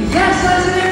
Yes, let's do it.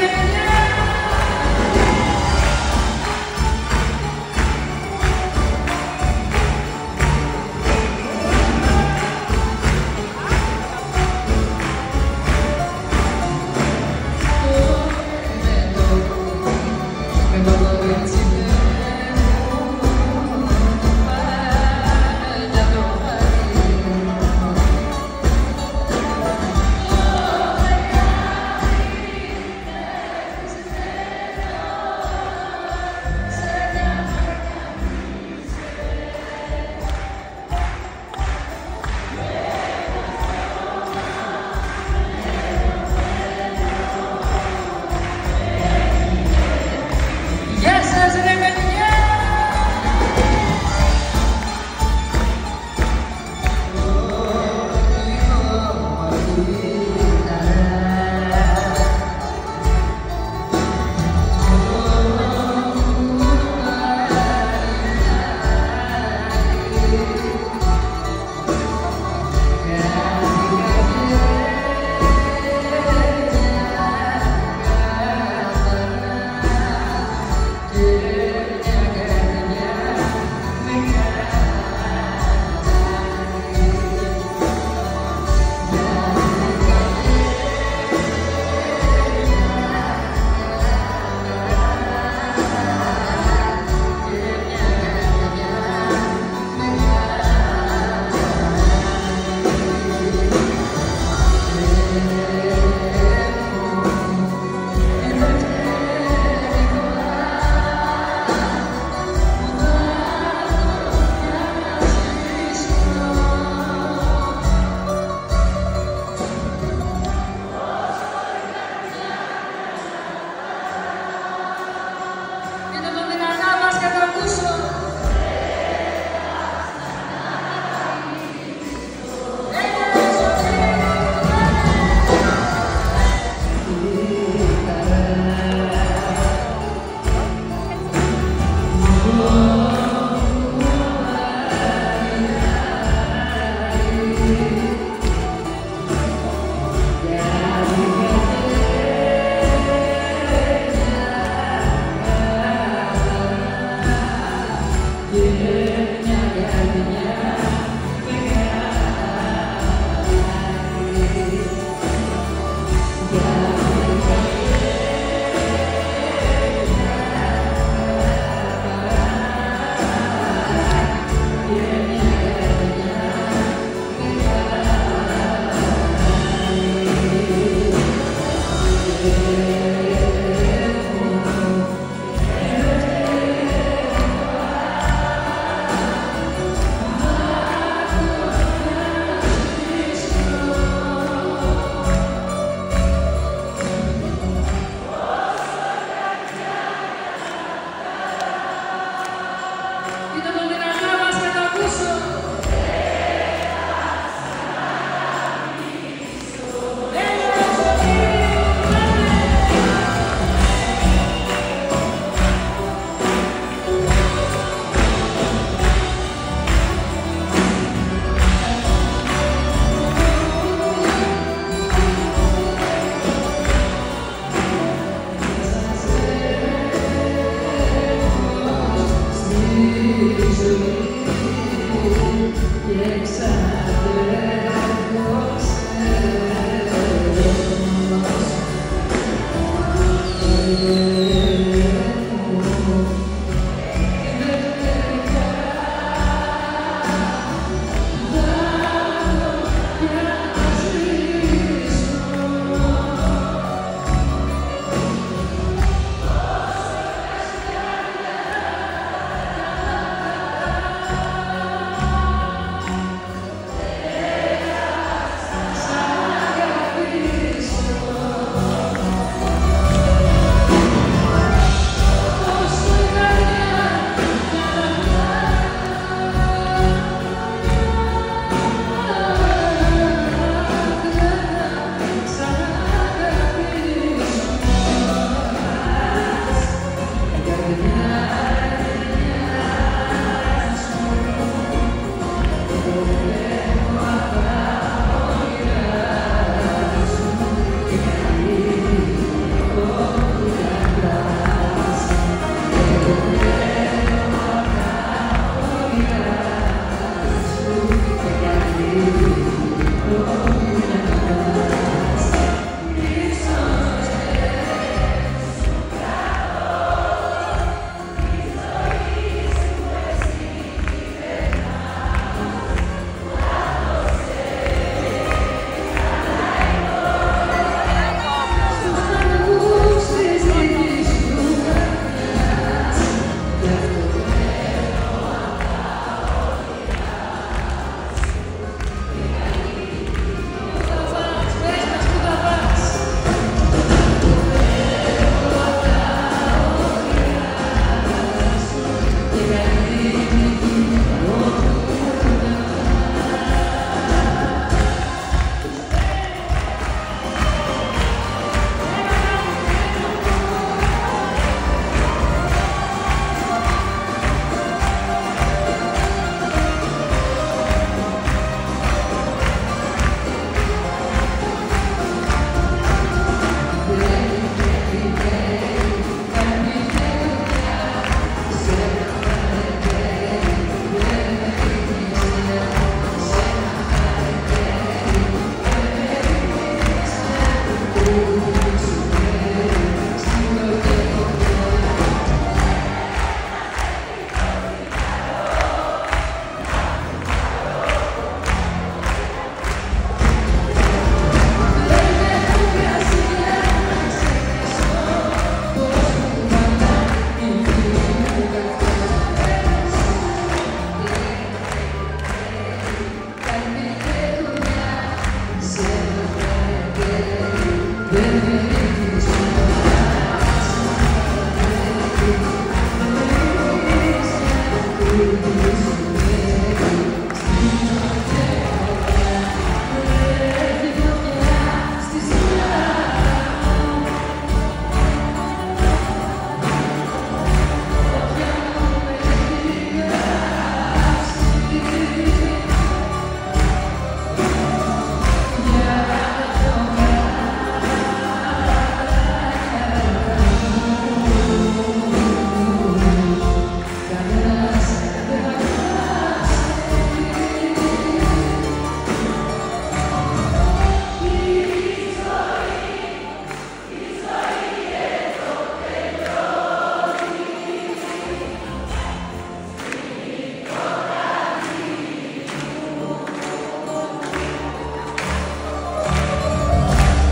Then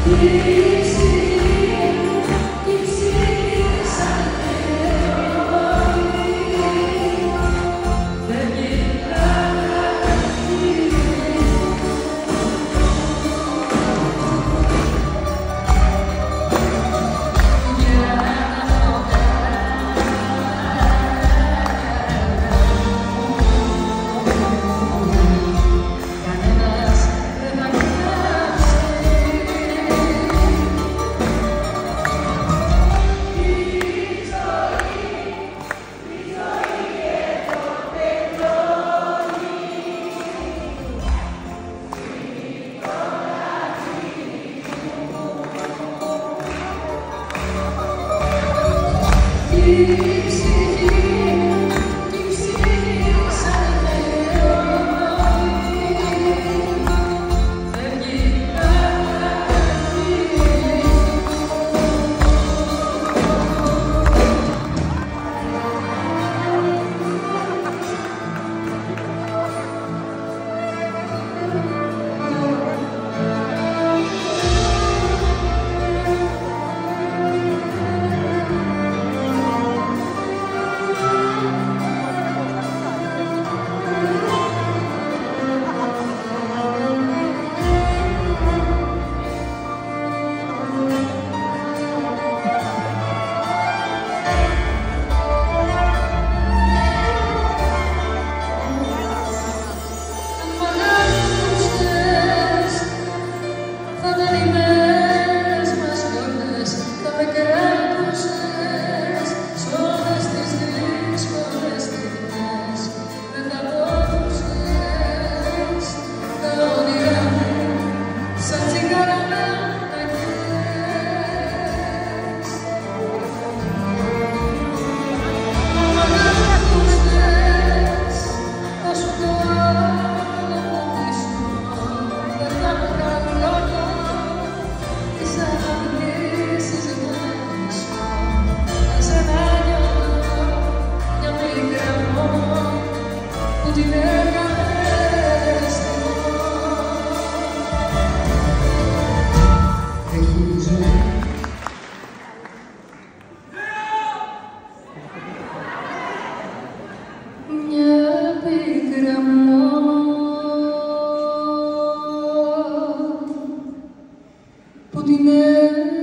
Please. Putine